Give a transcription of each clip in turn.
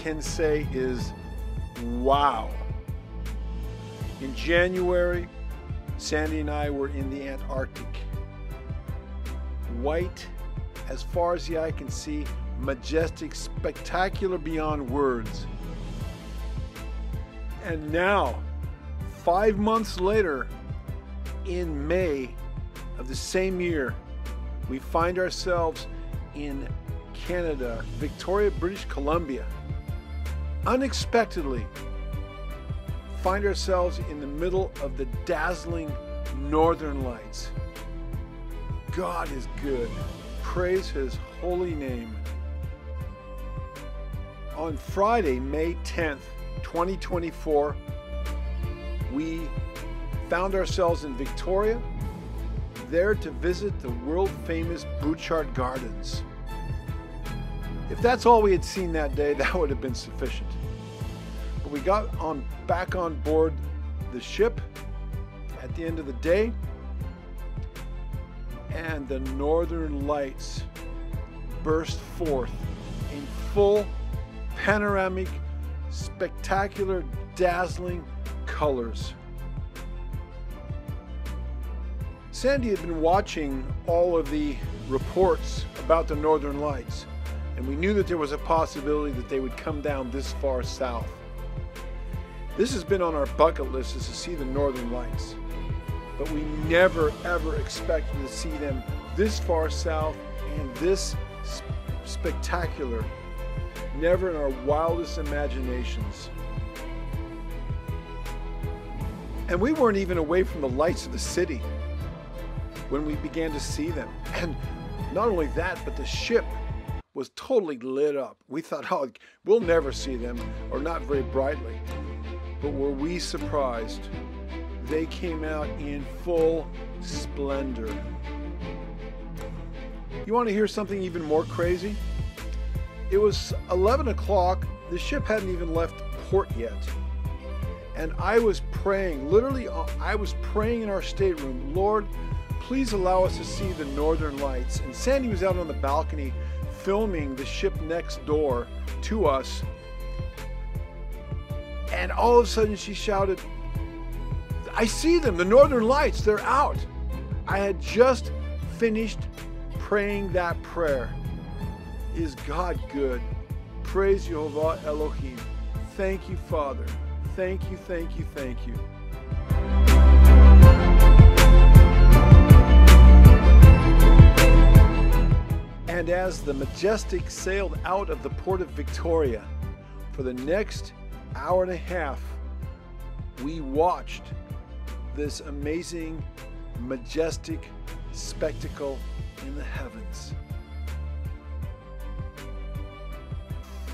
can say is wow. In January, Sandi and I were in the Antarctic. White, as far as the eye can see, majestic, spectacular beyond words. And now, five months later, in May of the same year, we find ourselves in Canada, Victoria, British Columbia. Unexpectedly, find ourselves in the middle of the dazzling northern lights. God is good. Praise his holy name. On Friday, May 10th, 2024, we found ourselves in Victoria, there to visit the world famous Butchart Gardens. If that's all we had seen that day, that would have been sufficient. But we got on back on board the ship at the end of the day, and the northern lights burst forth in full panoramic, spectacular, dazzling colors. Sandi had been watching all of the reports about the northern lights, and we knew that there was a possibility that they would come down this far south. This has been on our bucket list is to see the northern lights, but we never ever expected to see them this far south and this spectacular. Never in our wildest imaginations. And we weren't even away from the lights of the city when we began to see them. And not only that, but the ship was totally lit up. We thought, oh, we'll never see them, or not very brightly. But were we surprised? They came out in full splendor. You want to hear something even more crazy? It was 11 o'clock. The ship hadn't even left port yet. And I was praying, literally, uh, I was praying in our stateroom, Lord, please allow us to see the northern lights. And Sandi was out on the balcony filming the ship next door to us. And all of a sudden she shouted, I see them, the northern lights, they're out. I had just finished praying that prayer. Is God good? Praise Jehovah Elohim. Thank you, Father. Thank you, thank you, thank you. And as the Majestic sailed out of the port of Victoria, for the next hour and a half, we watched this amazing, majestic spectacle in the heavens.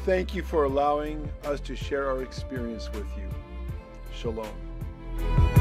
Thank you for allowing us to share our experience with you. Shalom.